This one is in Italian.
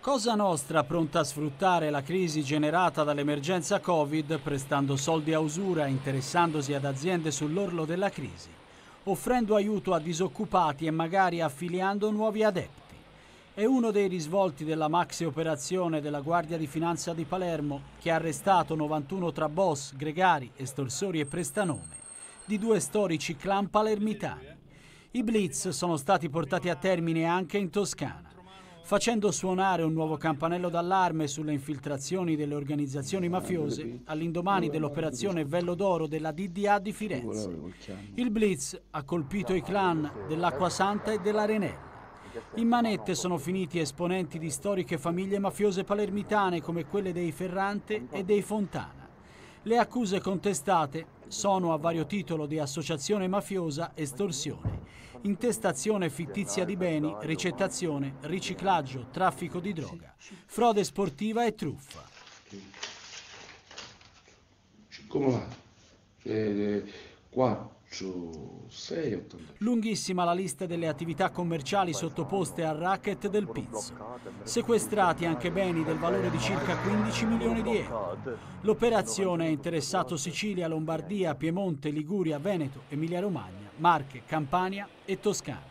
Cosa Nostra pronta a sfruttare la crisi generata dall'emergenza Covid prestando soldi a usura e interessandosi ad aziende sull'orlo della crisi, offrendo aiuto a disoccupati e magari affiliando nuovi adepti. È uno dei risvolti della maxi operazione della Guardia di Finanza di Palermo che ha arrestato 91 tra boss, gregari, estorsori e prestanome di due storici clan palermitani. I blitz sono stati portati a termine anche in Toscana facendo suonare un nuovo campanello d'allarme sulle infiltrazioni delle organizzazioni mafiose all'indomani dell'operazione Vello d'Oro della DDA di Firenze. Il Blitz ha colpito i clan dell'Acqua Santa e della Renella. In manette sono finiti esponenti di storiche famiglie mafiose palermitane come quelle dei Ferrante e dei Fontana. Le accuse contestate sono a vario titolo di associazione mafiosa, estorsione intestazione fittizia di beni, ricettazione, riciclaggio, traffico di droga, frode sportiva e truffa. Come va? 4, 6, 8. Lunghissima la lista delle attività commerciali sottoposte al racket del pizzo. Sequestrati anche beni del valore di circa 15 milioni di euro. L'operazione ha interessato Sicilia, Lombardia, Piemonte, Liguria, Veneto, Emilia-Romagna, Marche, Campania e Toscana.